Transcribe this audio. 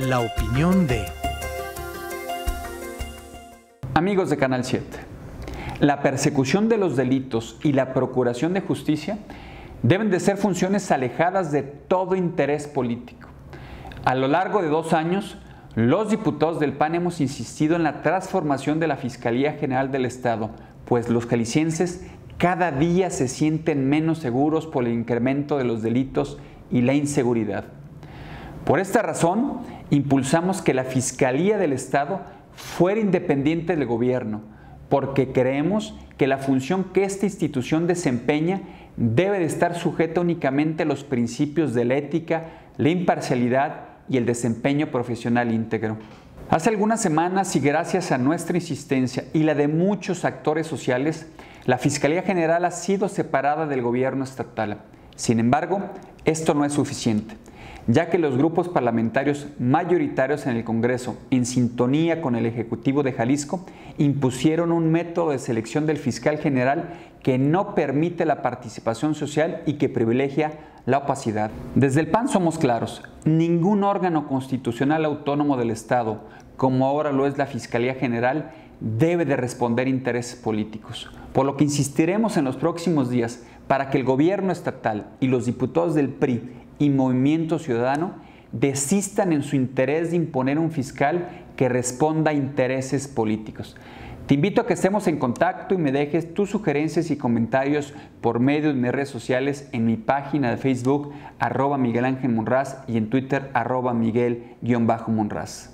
la opinión de... Amigos de Canal 7, la persecución de los delitos y la procuración de justicia deben de ser funciones alejadas de todo interés político. A lo largo de dos años, los diputados del PAN hemos insistido en la transformación de la Fiscalía General del Estado, pues los calicienses cada día se sienten menos seguros por el incremento de los delitos y la inseguridad. Por esta razón, impulsamos que la Fiscalía del Estado fuera independiente del gobierno, porque creemos que la función que esta institución desempeña debe de estar sujeta únicamente a los principios de la ética, la imparcialidad y el desempeño profesional íntegro. Hace algunas semanas y gracias a nuestra insistencia y la de muchos actores sociales, la Fiscalía General ha sido separada del gobierno estatal. Sin embargo, esto no es suficiente ya que los grupos parlamentarios mayoritarios en el Congreso, en sintonía con el Ejecutivo de Jalisco, impusieron un método de selección del fiscal general que no permite la participación social y que privilegia la opacidad. Desde el PAN somos claros, ningún órgano constitucional autónomo del Estado, como ahora lo es la Fiscalía General, debe de responder intereses políticos, por lo que insistiremos en los próximos días para que el gobierno estatal y los diputados del PRI y Movimiento Ciudadano desistan en su interés de imponer un fiscal que responda a intereses políticos. Te invito a que estemos en contacto y me dejes tus sugerencias y comentarios por medio de mis redes sociales en mi página de Facebook, arroba Miguel Ángel Monraz, y en Twitter, arroba Miguel-Monraz.